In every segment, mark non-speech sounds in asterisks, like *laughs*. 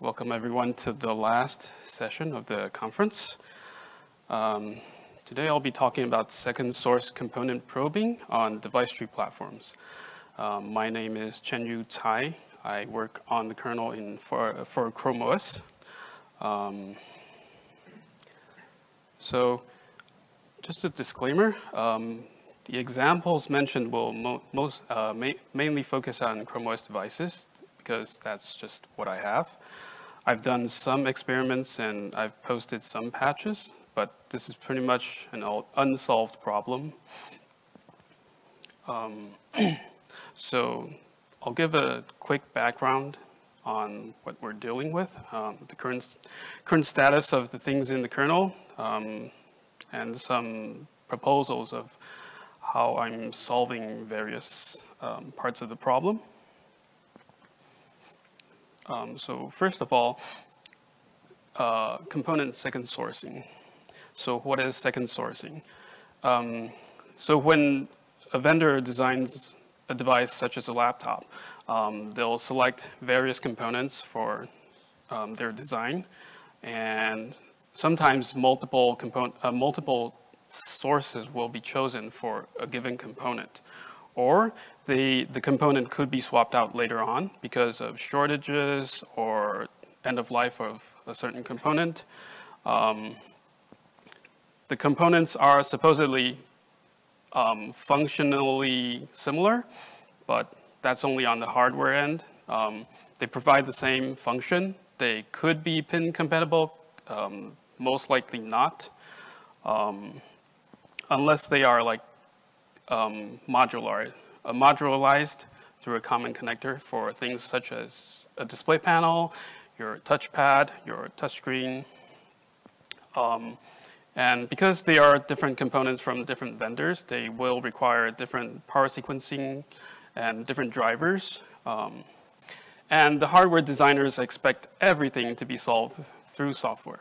Welcome everyone to the last session of the conference. Um, today I'll be talking about second source component probing on device tree platforms. Um, my name is Chen-Yu Tsai. I work on the kernel in, for, for Chrome OS. Um, so just a disclaimer, um, the examples mentioned will mo most, uh, ma mainly focus on Chrome OS devices because that's just what I have. I've done some experiments and I've posted some patches, but this is pretty much an unsolved problem. Um, *clears throat* so I'll give a quick background on what we're dealing with, um, the current, current status of the things in the kernel, um, and some proposals of how I'm solving various um, parts of the problem. Um, so first of all, uh, component second sourcing. So what is second sourcing? Um, so when a vendor designs a device such as a laptop, um, they'll select various components for um, their design, and sometimes multiple component, uh, multiple sources will be chosen for a given component. Or the, the component could be swapped out later on because of shortages or end of life of a certain component. Um, the components are supposedly um, functionally similar, but that's only on the hardware end. Um, they provide the same function. They could be pin compatible, um, most likely not, um, unless they are like um, modular, uh, modularized through a common connector for things such as a display panel, your touchpad, your touchscreen. Um, and because they are different components from different vendors, they will require different power sequencing and different drivers. Um, and the hardware designers expect everything to be solved through software.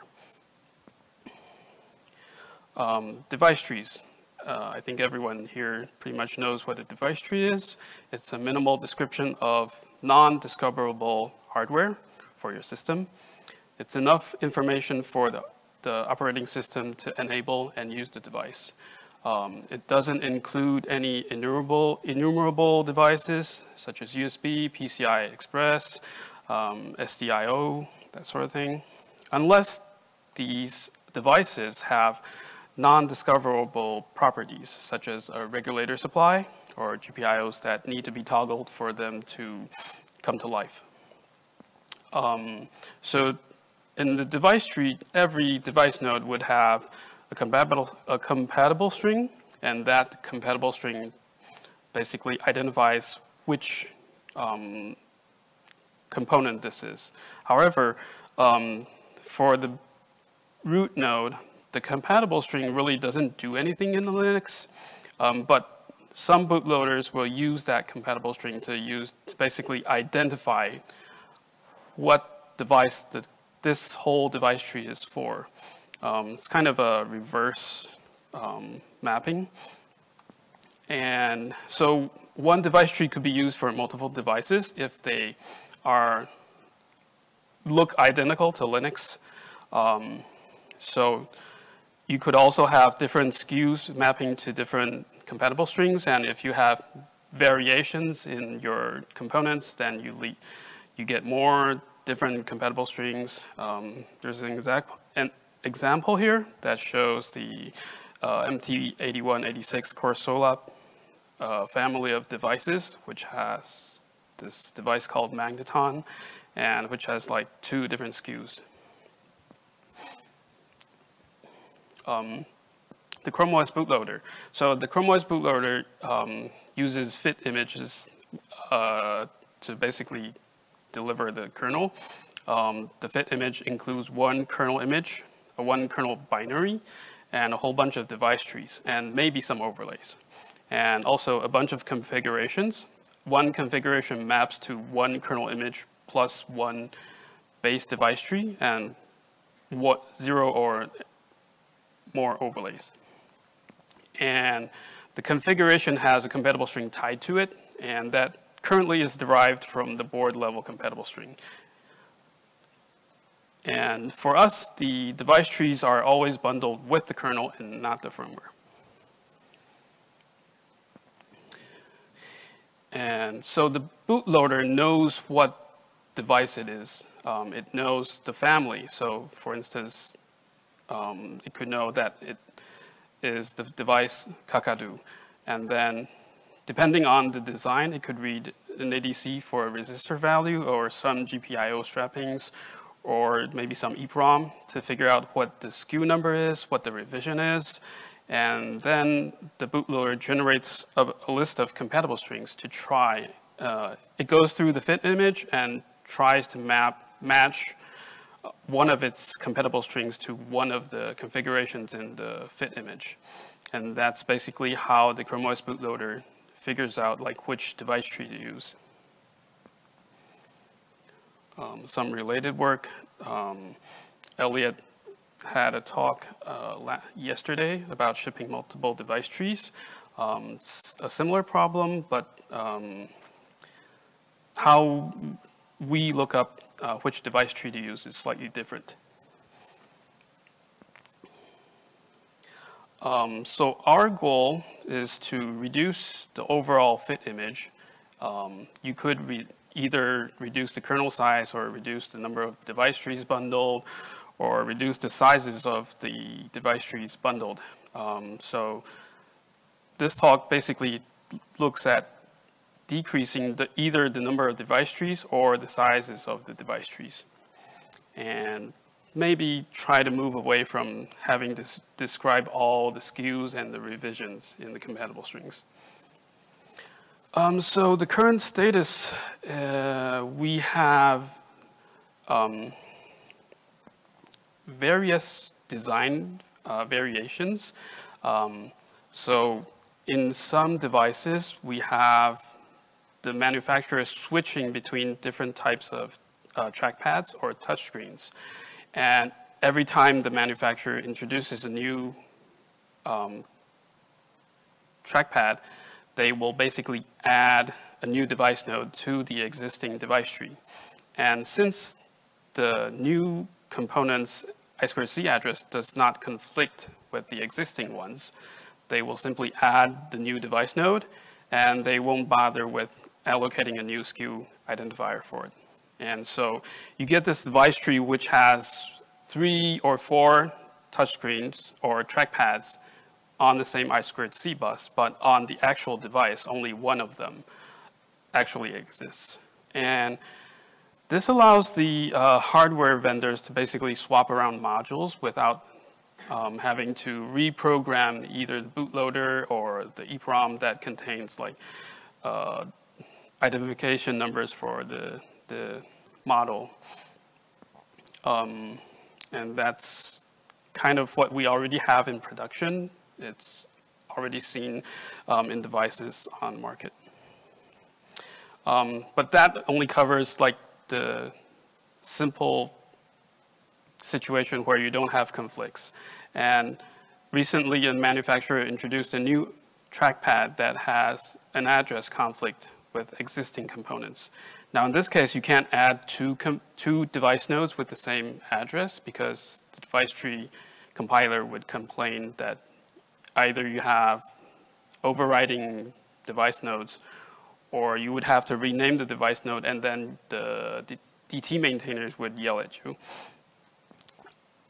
Um, device trees. Uh, I think everyone here pretty much knows what a device tree is. It's a minimal description of non-discoverable hardware for your system. It's enough information for the, the operating system to enable and use the device. Um, it doesn't include any enumerable, enumerable devices such as USB, PCI Express, um, SDIO, that sort of thing, unless these devices have non-discoverable properties, such as a regulator supply or GPIOs that need to be toggled for them to come to life. Um, so in the device tree, every device node would have a compatible, a compatible string, and that compatible string basically identifies which um, component this is. However, um, for the root node, the compatible string really doesn't do anything in Linux, um, but some bootloaders will use that compatible string to use to basically identify what device that this whole device tree is for. Um, it's kind of a reverse um, mapping. And so one device tree could be used for multiple devices if they are look identical to Linux. Um, so you could also have different SKUs mapping to different compatible strings, and if you have variations in your components, then you, you get more different compatible strings. Um, there's an, exact, an example here that shows the uh, MT8186 Corsola uh, family of devices, which has this device called Magneton, and which has like two different SKUs. Um, the Chrome OS bootloader. So the Chrome OS bootloader um, uses fit images uh, to basically deliver the kernel. Um, the fit image includes one kernel image, a one kernel binary, and a whole bunch of device trees, and maybe some overlays. And also a bunch of configurations. One configuration maps to one kernel image plus one base device tree, and what zero or more overlays. And the configuration has a compatible string tied to it, and that currently is derived from the board level compatible string. And for us, the device trees are always bundled with the kernel and not the firmware. And so the bootloader knows what device it is. Um, it knows the family. So for instance, um, it could know that it is the device Kakadu. And then depending on the design, it could read an ADC for a resistor value or some GPIO strappings or maybe some EEPROM to figure out what the SKU number is, what the revision is, and then the bootloader generates a, a list of compatible strings to try. Uh, it goes through the fit image and tries to map, match one of its compatible strings to one of the configurations in the fit image. And that's basically how the Chrome OS bootloader figures out like which device tree to use. Um, some related work, um, Elliot had a talk uh, yesterday about shipping multiple device trees. Um, a similar problem, but um, how we look up uh, which device tree to use is slightly different. Um, so our goal is to reduce the overall fit image. Um, you could re either reduce the kernel size or reduce the number of device trees bundled or reduce the sizes of the device trees bundled. Um, so this talk basically looks at decreasing the, either the number of device trees or the sizes of the device trees. And maybe try to move away from having to describe all the SKUs and the revisions in the compatible strings. Um, so the current status, uh, we have um, various design uh, variations. Um, so in some devices, we have the manufacturer is switching between different types of uh, trackpads or touchscreens. And every time the manufacturer introduces a new um, trackpad, they will basically add a new device node to the existing device tree. And since the new component's I2C address does not conflict with the existing ones, they will simply add the new device node and they won't bother with allocating a new SKU identifier for it. And so you get this device tree which has three or four touchscreens or trackpads on the same I2C bus, but on the actual device, only one of them actually exists. And this allows the uh, hardware vendors to basically swap around modules without um, having to reprogram either the bootloader or the EEPROM that contains like uh, identification numbers for the, the model. Um, and that's kind of what we already have in production. It's already seen um, in devices on market. Um, but that only covers like the simple situation where you don't have conflicts. And recently a manufacturer introduced a new trackpad that has an address conflict with existing components. Now in this case, you can't add two, two device nodes with the same address because the device tree compiler would complain that either you have overriding device nodes or you would have to rename the device node and then the, the DT maintainers would yell at you.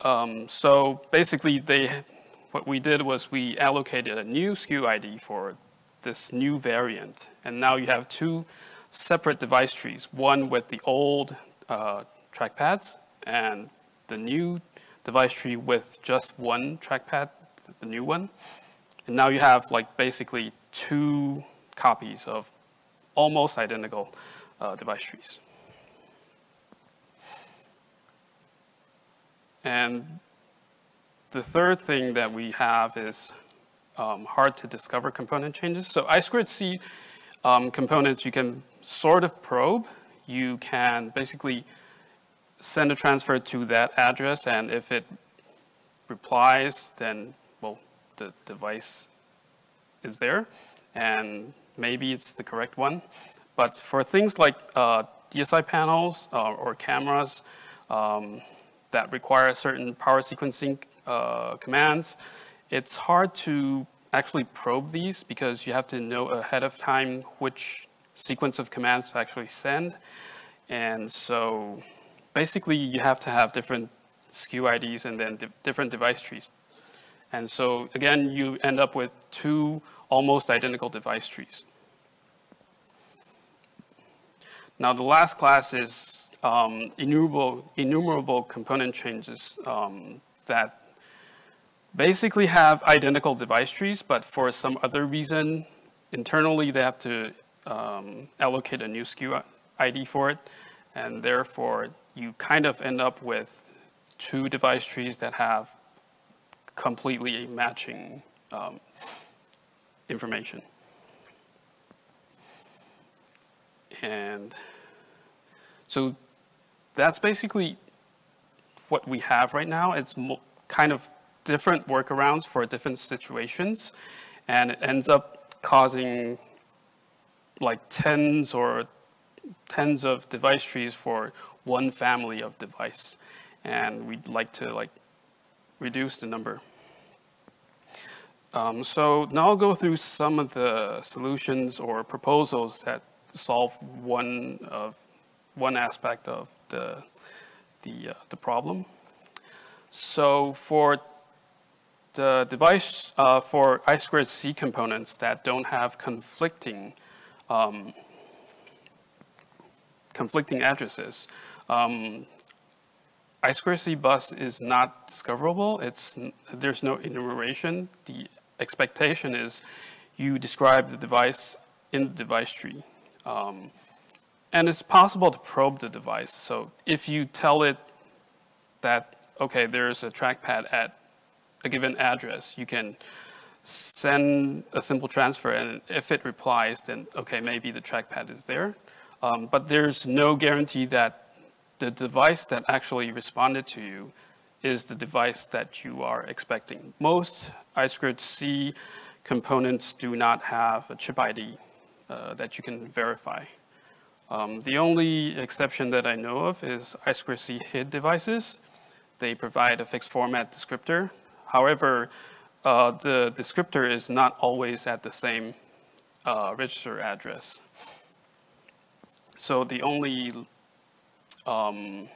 Um, so basically they, what we did was we allocated a new SKU ID for this new variant. And now you have two separate device trees, one with the old uh, trackpads and the new device tree with just one trackpad, the new one. And now you have like basically two copies of almost identical uh, device trees. And the third thing that we have is um, hard to discover component changes. So I squared C um, components you can sort of probe. You can basically send a transfer to that address and if it replies, then, well, the device is there and maybe it's the correct one. But for things like uh, DSI panels uh, or cameras, um, that require certain power sequencing uh, commands, it's hard to actually probe these because you have to know ahead of time which sequence of commands to actually send. And so basically you have to have different SKU IDs and then di different device trees. And so again, you end up with two almost identical device trees. Now the last class is um, enumerable, enumerable component changes um, that basically have identical device trees, but for some other reason, internally they have to um, allocate a new SKU ID for it, and therefore you kind of end up with two device trees that have completely matching um, information. And so that's basically what we have right now. It's kind of different workarounds for different situations, and it ends up causing like tens or tens of device trees for one family of device. And we'd like to like reduce the number. Um, so now I'll go through some of the solutions or proposals that solve one of one aspect of the the uh, the problem. So for the device uh, for I squared C components that don't have conflicting um, conflicting addresses, um, I squared C bus is not discoverable. It's there's no enumeration. The expectation is you describe the device in the device tree. Um, and it's possible to probe the device. So if you tell it that, okay, there's a trackpad at a given address, you can send a simple transfer, and if it replies, then, okay, maybe the trackpad is there. Um, but there's no guarantee that the device that actually responded to you is the device that you are expecting. Most I2C components do not have a chip ID uh, that you can verify. Um, the only exception that I know of is I2C HID devices. They provide a fixed format descriptor. However, uh, the descriptor is not always at the same uh, register address. So the only um,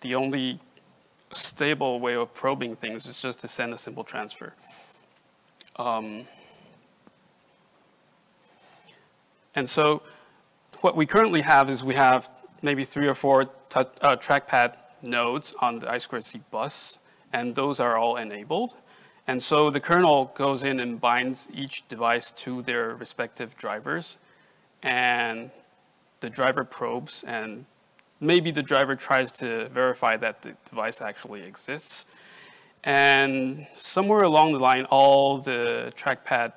the only stable way of probing things is just to send a simple transfer. Um, and so what we currently have is we have maybe three or four uh, trackpad nodes on the I2C bus, and those are all enabled. And so the kernel goes in and binds each device to their respective drivers, and the driver probes, and maybe the driver tries to verify that the device actually exists. And somewhere along the line, all the trackpad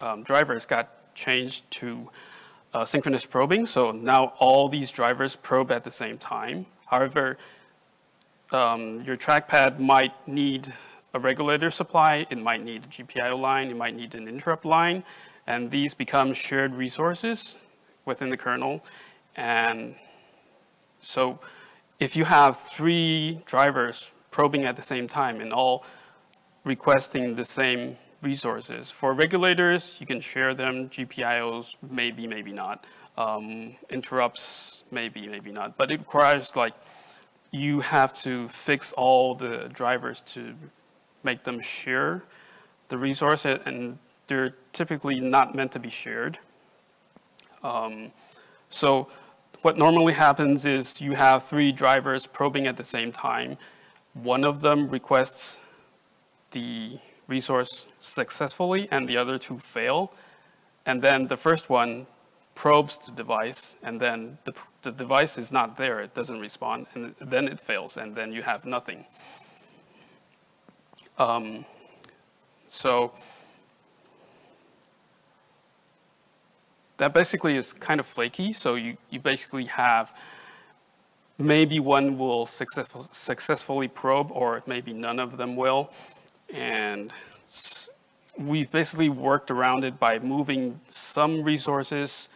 um, drivers got changed to uh, synchronous probing. So now all these drivers probe at the same time. However, um, your trackpad might need a regulator supply, it might need a GPIO line, it might need an interrupt line, and these become shared resources within the kernel. And so if you have three drivers probing at the same time and all requesting the same resources. For regulators, you can share them. GPIOs, maybe, maybe not. Um, interrupts, maybe, maybe not. But it requires like you have to fix all the drivers to make them share the resource, and they're typically not meant to be shared. Um, so what normally happens is you have three drivers probing at the same time. One of them requests the resource successfully and the other two fail. And then the first one probes the device and then the, the device is not there, it doesn't respond, and then it fails and then you have nothing. Um, so that basically is kind of flaky. So you, you basically have maybe one will successful, successfully probe or maybe none of them will. And we've basically worked around it by moving some resources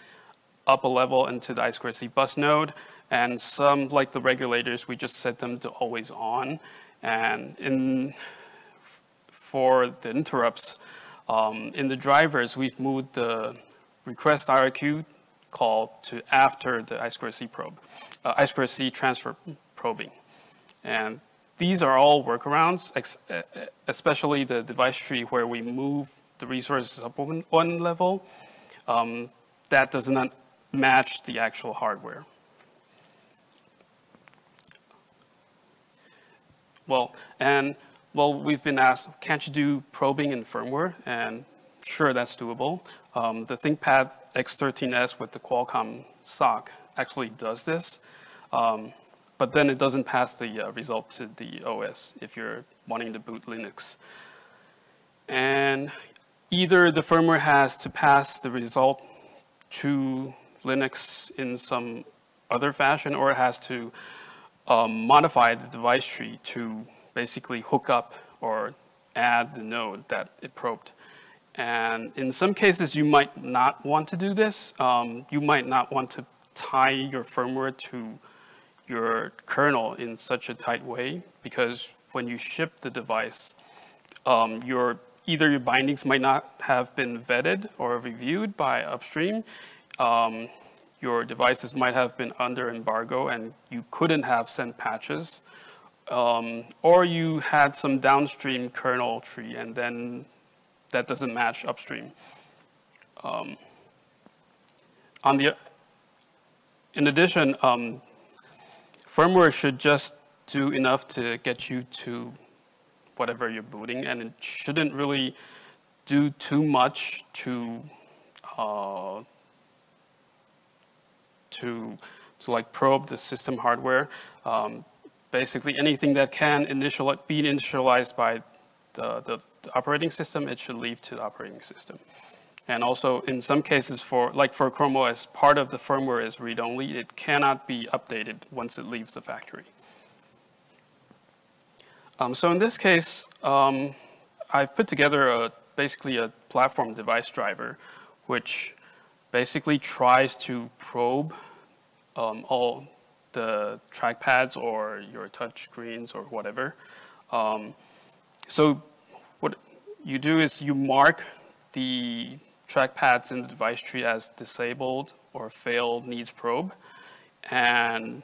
up a level into the I2C bus node And some, like the regulators, we just set them to always on. And in, for the interrupts, um, in the drivers, we've moved the request IRQ call to after the I2C probe, uh, I2C transfer probing. And these are all workarounds, especially the device tree where we move the resources up one, one level. Um, that does not match the actual hardware. Well, and well, we've been asked, can't you do probing in firmware? And sure, that's doable. Um, the ThinkPad X13S with the Qualcomm SoC actually does this. Um, but then it doesn't pass the uh, result to the OS if you're wanting to boot Linux. And either the firmware has to pass the result to Linux in some other fashion, or it has to um, modify the device tree to basically hook up or add the node that it probed. And in some cases, you might not want to do this. Um, you might not want to tie your firmware to your kernel in such a tight way because when you ship the device, um, your either your bindings might not have been vetted or reviewed by upstream. Um, your devices might have been under embargo and you couldn't have sent patches. Um, or you had some downstream kernel tree and then that doesn't match upstream. Um, on the, in addition, um, firmware should just do enough to get you to whatever you're booting, and it shouldn't really do too much to uh, to to like probe the system hardware. Um, basically, anything that can initial be initialized by the, the, the operating system, it should leave to the operating system. And also, in some cases, for like for Chrome OS, part of the firmware is read-only. It cannot be updated once it leaves the factory. Um, so in this case, um, I've put together a, basically a platform device driver, which basically tries to probe um, all the trackpads or your touch screens or whatever. Um, so what you do is you mark the trackpads in the device tree as disabled or failed needs probe. And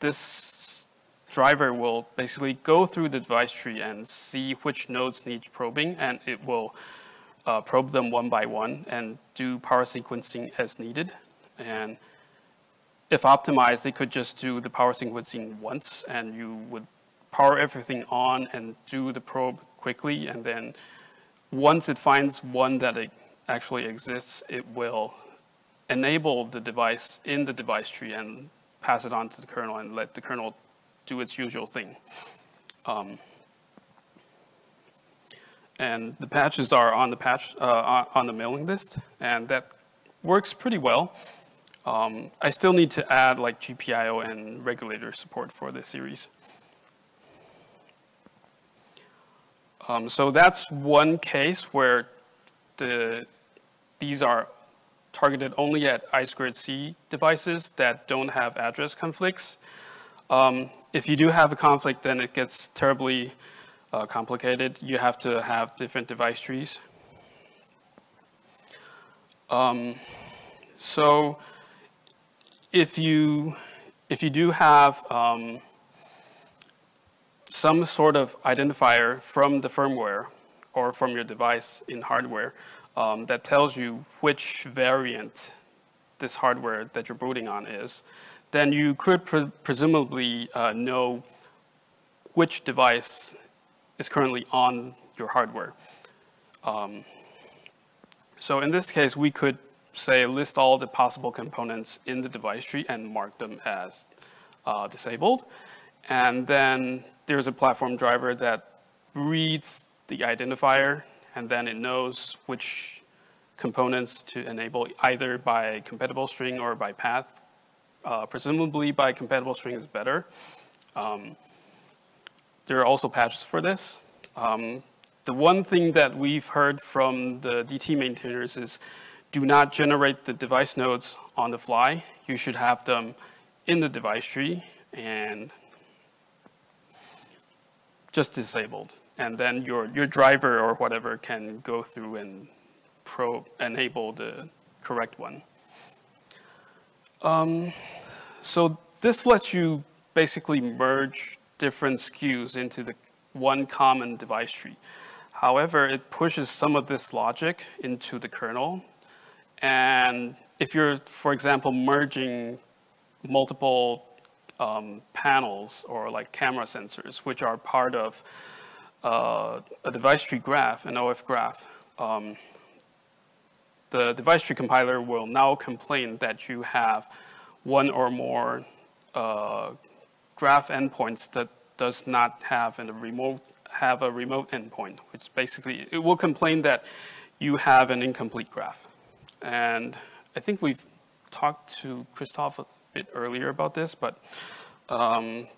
this driver will basically go through the device tree and see which nodes need probing, and it will uh, probe them one by one and do power sequencing as needed. And if optimized, they could just do the power sequencing once, and you would power everything on and do the probe quickly, and then once it finds one that it actually exists, it will enable the device in the device tree and pass it on to the kernel and let the kernel do its usual thing. Um, and the patches are on the patch uh, on the mailing list, and that works pretty well. Um, I still need to add like GPIO and regulator support for this series. Um, so that's one case where the these are targeted only at I2C devices that don't have address conflicts. Um, if you do have a conflict, then it gets terribly uh, complicated. You have to have different device trees. Um, so if you, if you do have um, some sort of identifier from the firmware or from your device in hardware, um, that tells you which variant this hardware that you're booting on is, then you could pre presumably uh, know which device is currently on your hardware. Um, so in this case, we could say list all the possible components in the device tree and mark them as uh, disabled. And then there's a platform driver that reads the identifier and then it knows which components to enable either by compatible string or by path. Uh, presumably by compatible string is better. Um, there are also patches for this. Um, the one thing that we've heard from the DT maintainers is do not generate the device nodes on the fly. You should have them in the device tree and just disabled. And then your, your driver or whatever can go through and pro enable the correct one. Um, so this lets you basically merge different SKUs into the one common device tree. However, it pushes some of this logic into the kernel. And if you're, for example, merging multiple um, panels or like camera sensors, which are part of uh, a device tree graph, an OF graph, um, the device tree compiler will now complain that you have one or more uh, graph endpoints that does not have a remote have a remote endpoint, which basically it will complain that you have an incomplete graph. And I think we've talked to Christoph a bit earlier about this, but um,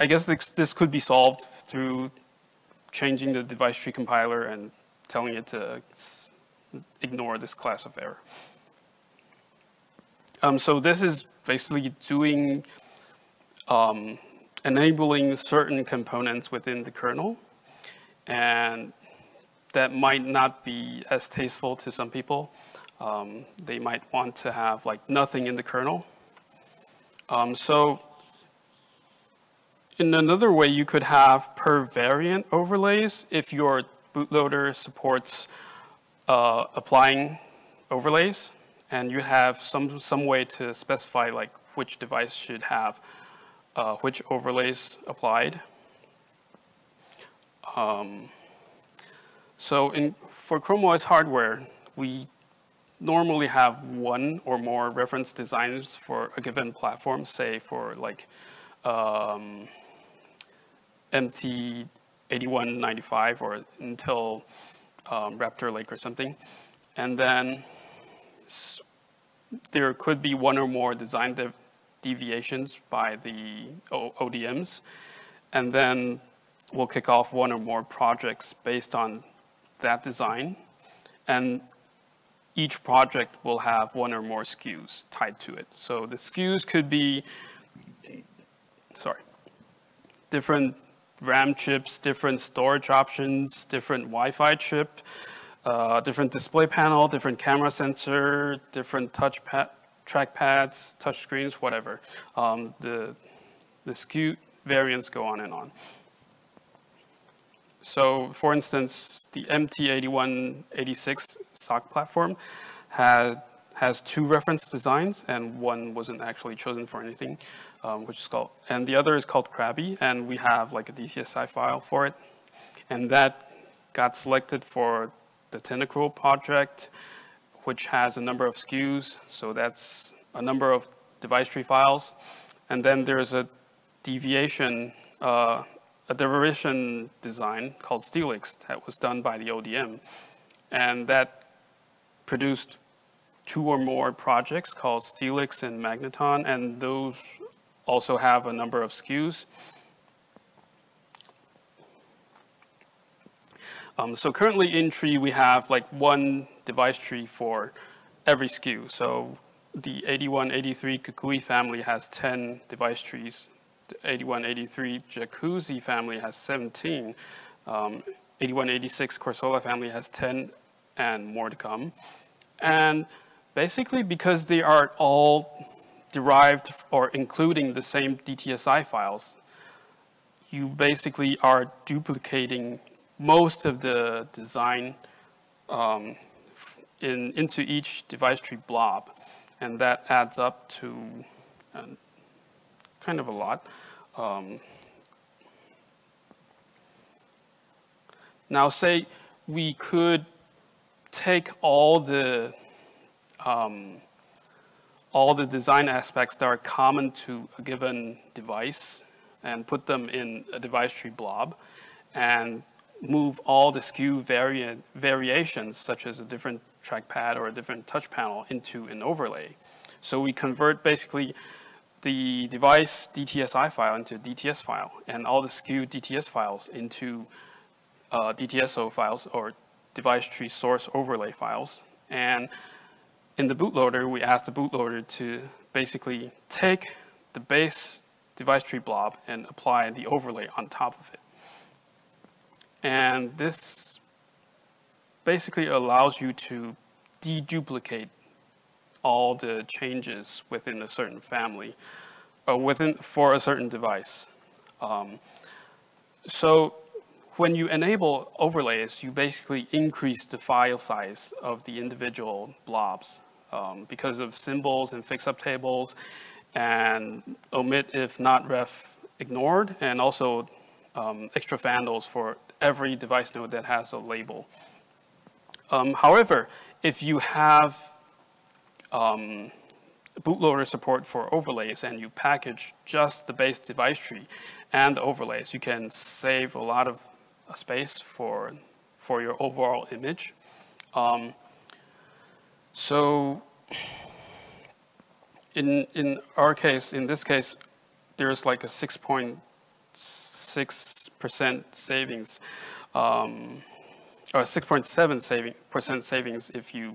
I guess this, this could be solved through changing the device tree compiler and telling it to ignore this class of error. Um, so this is basically doing, um, enabling certain components within the kernel. And that might not be as tasteful to some people. Um, they might want to have like nothing in the kernel. Um, so in another way, you could have per variant overlays if your bootloader supports uh, applying overlays, and you have some, some way to specify like which device should have uh, which overlays applied. Um, so in, for Chrome OS hardware, we normally have one or more reference designs for a given platform, say for like um, MT8195 or Intel um, Raptor Lake or something. And then there could be one or more design dev deviations by the o ODMs. And then we'll kick off one or more projects based on that design. And each project will have one or more SKUs tied to it. So the SKUs could be, sorry, different RAM chips, different storage options, different Wi-Fi chip, uh, different display panel, different camera sensor, different touch pad, trackpads, touch screens, whatever. Um, the, the SKU variants go on and on. So for instance, the MT8186 SOC platform had, has two reference designs and one wasn't actually chosen for anything um, which is called, and the other is called Krabby, and we have like a DTSI file for it. And that got selected for the Tentacruel project, which has a number of SKUs. So that's a number of device tree files. And then there's a deviation, uh, a derivation design called Steelix that was done by the ODM. And that produced two or more projects called Steelix and Magneton, and those also have a number of SKUs. Um, so currently in tree, we have like one device tree for every SKU. So the 8183 Kukui family has 10 device trees. The 8183 Jacuzzi family has 17. Um, 8186 Corsola family has 10 and more to come. And basically because they are all derived or including the same DTSI files, you basically are duplicating most of the design um, in, into each device tree blob. And that adds up to uh, kind of a lot. Um, now say we could take all the um, all the design aspects that are common to a given device and put them in a device tree blob and move all the SKU variant variations, such as a different trackpad or a different touch panel, into an overlay. So we convert basically the device DTSI file into a DTS file and all the SKU DTS files into uh, DTSO files or device tree source overlay files. And in the bootloader, we ask the bootloader to basically take the base device tree blob and apply the overlay on top of it. And this basically allows you to deduplicate all the changes within a certain family or within for a certain device. Um, so when you enable overlays, you basically increase the file size of the individual blobs um, because of symbols and fix-up tables and omit if not ref ignored and also um, extra phandles for every device node that has a label. Um, however, if you have um, bootloader support for overlays and you package just the base device tree and the overlays, you can save a lot of uh, space for, for your overall image. Um, so in, in our case, in this case, there's like a 6.6% savings, um, or 6.7 saving percent savings if you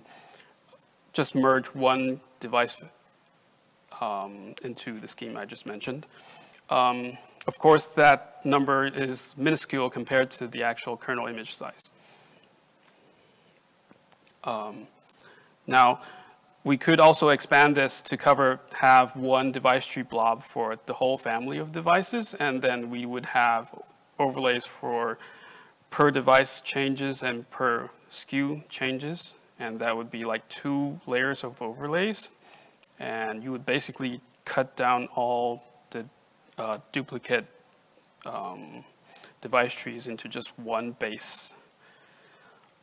just merge one device um, into the scheme I just mentioned. Um, of course, that number is minuscule compared to the actual kernel image size. Um, now, we could also expand this to cover, have one device tree blob for the whole family of devices, and then we would have overlays for per device changes and per SKU changes, and that would be like two layers of overlays, and you would basically cut down all the uh, duplicate um, device trees into just one base.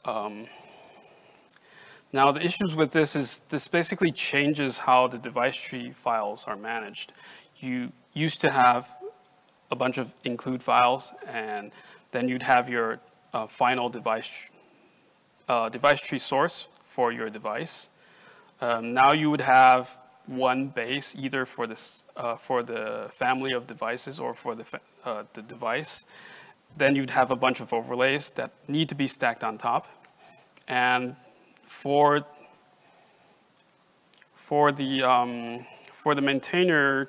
Um, now the issues with this is this basically changes how the device tree files are managed. You used to have a bunch of include files and then you'd have your uh, final device, uh, device tree source for your device. Um, now you would have one base either for, this, uh, for the family of devices or for the, uh, the device. Then you'd have a bunch of overlays that need to be stacked on top. And for for the um, for the maintainer,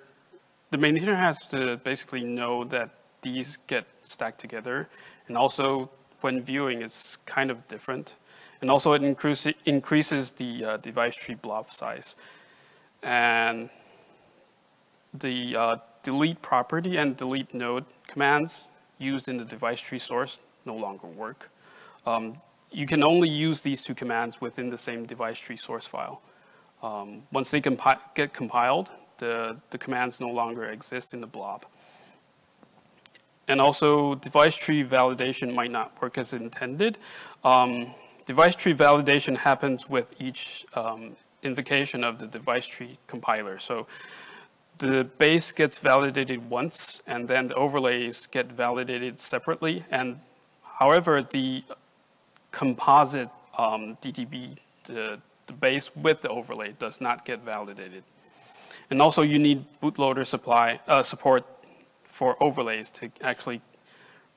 the maintainer has to basically know that these get stacked together, and also when viewing, it's kind of different, and also it increase, increases the uh, device tree blob size, and the uh, delete property and delete node commands used in the device tree source no longer work. Um, you can only use these two commands within the same device tree source file. Um, once they compi get compiled, the, the commands no longer exist in the blob. And also, device tree validation might not work as intended. Um, device tree validation happens with each um, invocation of the device tree compiler. So the base gets validated once, and then the overlays get validated separately. And however, the composite um, DTB, the, the base with the overlay does not get validated. And also you need bootloader supply uh, support for overlays to actually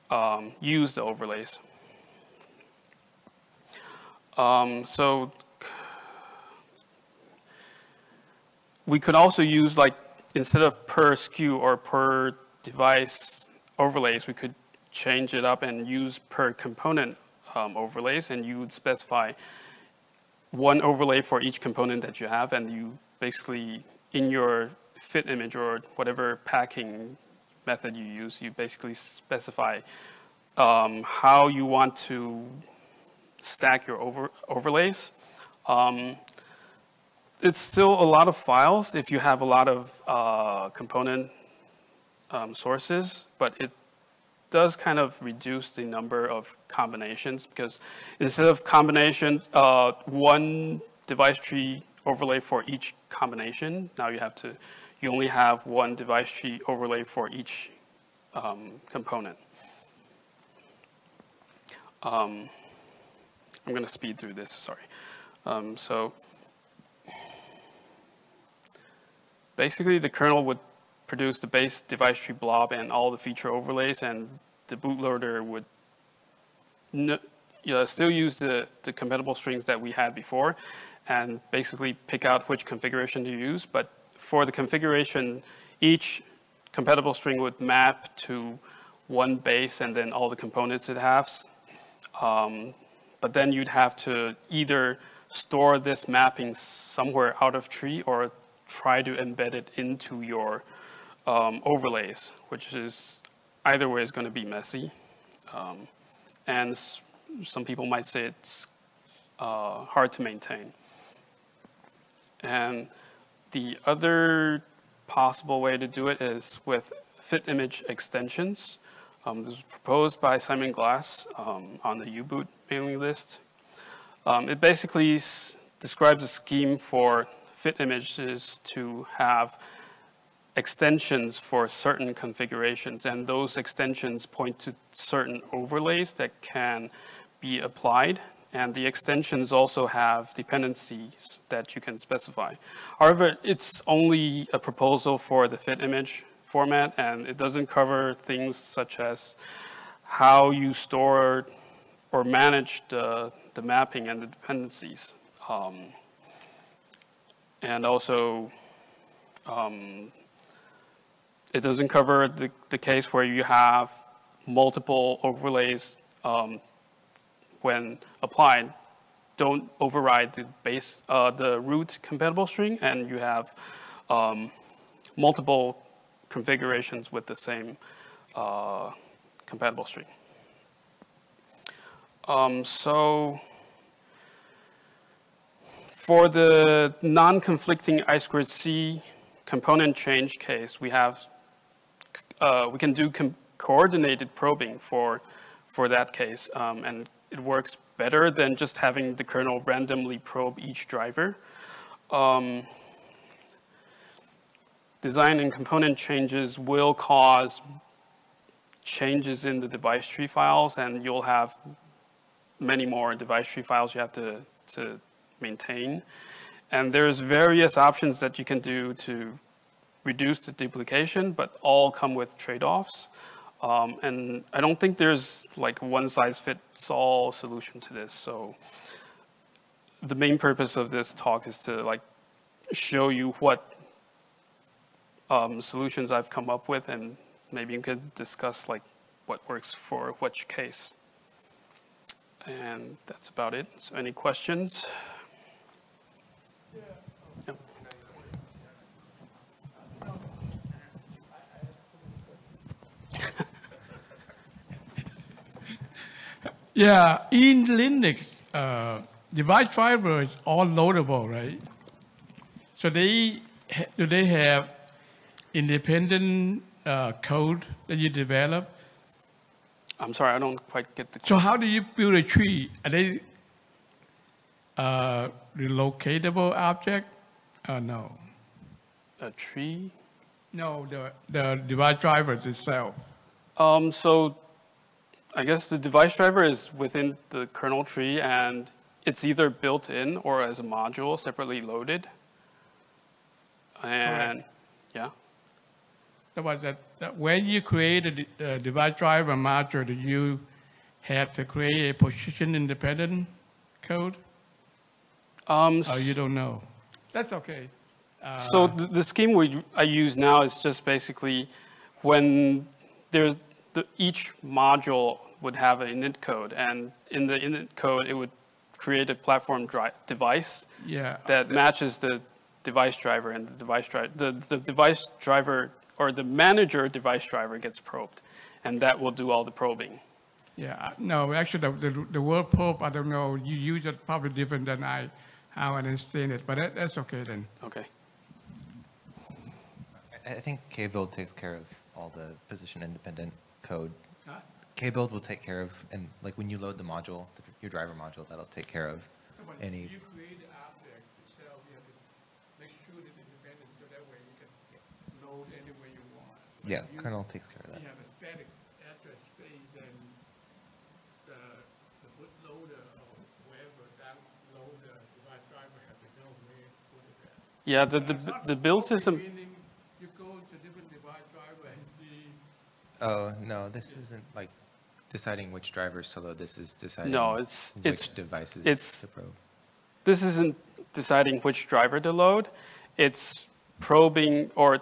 um, use the overlays. Um, so we could also use like, instead of per SKU or per device overlays, we could change it up and use per component um, overlays, and you would specify one overlay for each component that you have, and you basically, in your fit image or whatever packing method you use, you basically specify um, how you want to stack your over overlays. Um, it's still a lot of files if you have a lot of uh, component um, sources, but it does kind of reduce the number of combinations because instead of combination, uh, one device tree overlay for each combination, now you have to, you only have one device tree overlay for each um, component. Um, I'm going to speed through this, sorry. Um, so basically the kernel would produce the base device tree blob and all the feature overlays and the bootloader would you know, still use the, the compatible strings that we had before and basically pick out which configuration to use. But for the configuration, each compatible string would map to one base and then all the components it has. Um, but then you'd have to either store this mapping somewhere out of tree or try to embed it into your um, overlays, which is either way is going to be messy. Um, and some people might say it's uh, hard to maintain. And the other possible way to do it is with FIT image extensions. Um, this was proposed by Simon Glass um, on the U-Boot mailing list. Um, it basically describes a scheme for FIT images to have extensions for certain configurations, and those extensions point to certain overlays that can be applied, and the extensions also have dependencies that you can specify. However, it's only a proposal for the FIT image format, and it doesn't cover things such as how you store or manage the, the mapping and the dependencies. Um, and also, um, it doesn't cover the, the case where you have multiple overlays um, when applied don't override the base, uh, the root compatible string, and you have um, multiple configurations with the same uh, compatible string. Um, so for the non-conflicting I squared C component change case, we have uh, we can do coordinated probing for, for that case, um, and it works better than just having the kernel randomly probe each driver. Um, design and component changes will cause changes in the device tree files, and you'll have many more device tree files you have to, to maintain. And there's various options that you can do to reduce the duplication, but all come with trade-offs. Um, and I don't think there's like one size fits all solution to this. So the main purpose of this talk is to like show you what um, solutions I've come up with and maybe you could discuss like what works for which case. And that's about it. So any questions? Yeah, in Linux, uh, device driver is all loadable, right? So they do they have independent uh, code that you develop? I'm sorry, I don't quite get the. Question. So how do you build a tree? Are they uh, relocatable object? Uh, no. A tree? No, the the device driver itself. Um, so I guess the device driver is within the kernel tree and it's either built in or as a module separately loaded. And right. yeah. About that, that when you create a uh, device driver module, do you have to create a position independent code? Um, oh, you don't know. That's okay. Uh, so the, the scheme we, I use now is just basically when there's the, each module would have an init code, and in the init code, it would create a platform device yeah. that matches the device driver, and the device driver, the, the device driver or the manager device driver gets probed, and that will do all the probing. Yeah, no, actually, the, the, the word probe, I don't know, you use it probably different than I, how I understand it, but that, that's okay then. Okay. I think KBuild takes care of all the position independent code KBuild will take care of, and like when you load the module, the, your driver module, that'll take care of but any. You create the object itself, you have to make sure that it's independent, so that way you can load any way you want. But yeah, you, kernel takes care of that. You have a static address space, then the, the bootloader or wherever that loader device driver has to go where put it at. Yeah, the, the, the build system. You go to different device driver and see. Oh, no, this isn't like deciding which drivers to load. This is deciding no, it's, which it's, devices it's, to probe. This isn't deciding which driver to load. It's probing or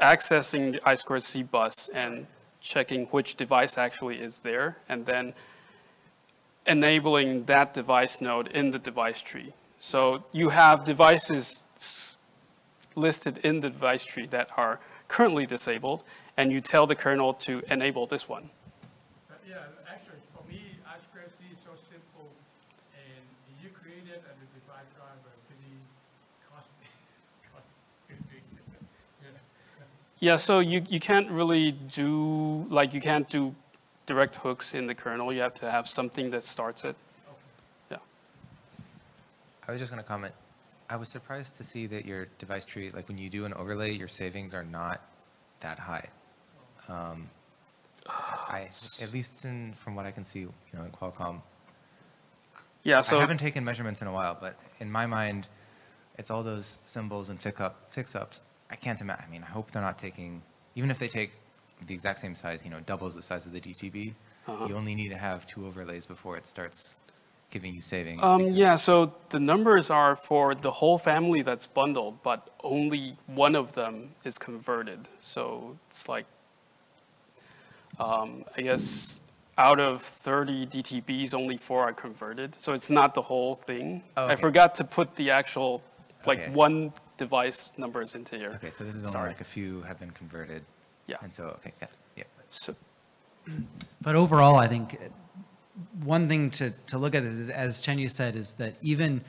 accessing the I2C bus and checking which device actually is there, and then enabling that device node in the device tree. So you have devices listed in the device tree that are currently disabled, and you tell the kernel to enable this one. Uh, yeah, actually, for me, I2C is so simple, and you created a device driver pretty costly. yeah, so you, you can't really do, like you can't do direct hooks in the kernel. You have to have something that starts it. Yeah. I was just going to comment. I was surprised to see that your device tree, like when you do an overlay, your savings are not that high. Um, I, at least in, from what I can see, you know, in Qualcomm. Yeah, so I haven't taken measurements in a while, but in my mind, it's all those symbols and fix up, fix-ups. I can't imagine. I mean, I hope they're not taking, even if they take the exact same size, you know, doubles the size of the DTB, uh-huh. you only need to have two overlays before it starts giving you savings. Um, yeah, so the numbers are for the whole family that's bundled, but only one of them is converted. So it's like, um, I guess out of 30 DTBs, only four are converted. So it's not the whole thing. Oh, okay. I forgot to put the actual, like okay, one device numbers into here. Okay, so this is only Sorry. like a few have been converted. Yeah. And so, okay, yeah, yeah. So, but overall, I think one thing to, to look at is, as Chen Yu said, is that even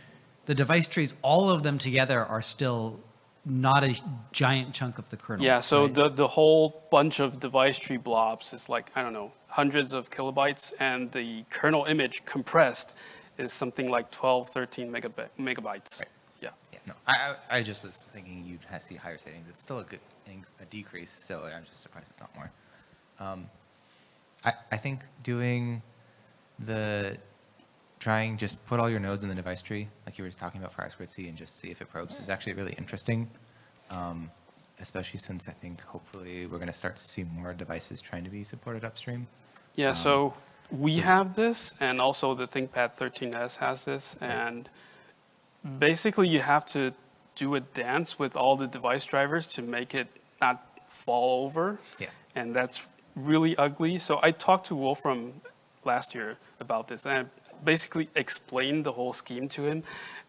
the device trees, all of them together are still not a giant chunk of the kernel. Yeah, so right? the, the whole bunch of device tree blobs is like, I don't know, hundreds of kilobytes, and the kernel image compressed is something like 12, 13 megabytes. Right. Yeah. yeah. No, I, I just was thinking you'd see higher savings. It's still a good a decrease, so I'm just surprised it's not more. Um, I, I think doing the trying just put all your nodes in the device tree, like you were talking about for I2C, and just see if it probes is actually really interesting. Um, especially since I think hopefully we're going to start to see more devices trying to be supported upstream. Yeah, um, so we so have this, and also the ThinkPad 13S has this, and basically you have to do a dance with all the device drivers to make it not fall over. Yeah. And that's really ugly. So I talked to Wolfram last year about this, and I basically explained the whole scheme to him,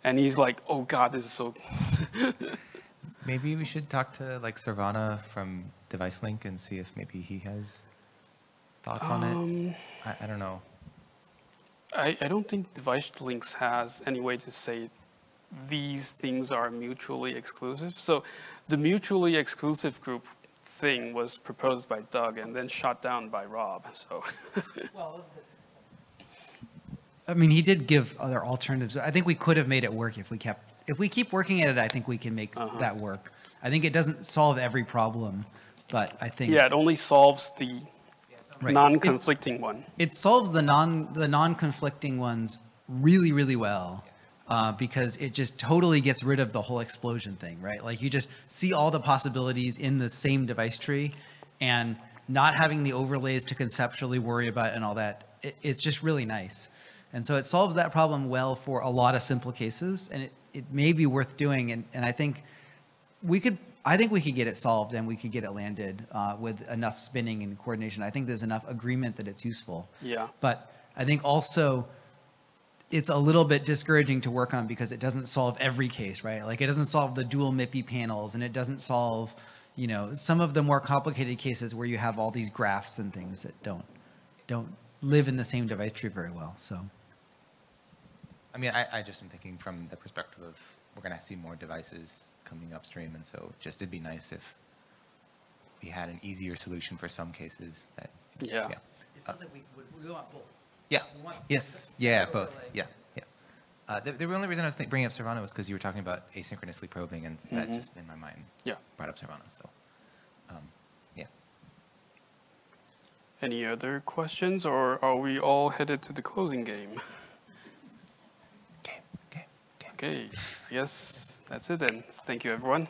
and he's like, "Oh God, this is so." *laughs* maybe we should talk to like Saravana from Device Link and see if maybe he has thoughts on um, it. I, I, don't know. I, I don't think Device Links has any way to say these things are mutually exclusive. So the mutually exclusive group thing was proposed by Doug and then shot down by Rob. So. *laughs* well, I mean, he did give other alternatives. I think we could have made it work if we kept, if we keep working at it. I think we can make uh-huh. that work. I think it doesn't solve every problem, but I think yeah, it only solves the right. non-conflicting it, one. It solves the non the non-conflicting ones really really well. Uh, because it just totally gets rid of the whole explosion thing, right? Like you just see all the possibilities in the same device tree, and not having the overlays to conceptually worry about and all that. It, it's just really nice. And so it solves that problem well for a lot of simple cases, and it, it may be worth doing. And, and I think we could, I think we could get it solved and we could get it landed uh, with enough spinning and coordination. I think there's enough agreement that it's useful. Yeah. But I think also it's a little bit discouraging to work on because it doesn't solve every case, right? Like it doesn't solve the dual MIPI panels and it doesn't solve, you know, some of the more complicated cases where you have all these graphs and things that don't don't live in the same device tree very well. So. I mean, I, I just am thinking from the perspective of we're going to see more devices coming upstream, and so just it'd be nice if we had an easier solution for some cases. That yeah. yeah. It feels like we, we, we want both. Yeah. Want yes. Yeah. Both. Yeah. Yeah. Uh, the, the, only reason I was bringing up Saravana was because you were talking about asynchronously probing, and mm-hmm. that just in my mind yeah. brought up Saravana. So, um, yeah. Any other questions, or are we all headed to the closing game? Okay, guess that's it then. Thank you, everyone.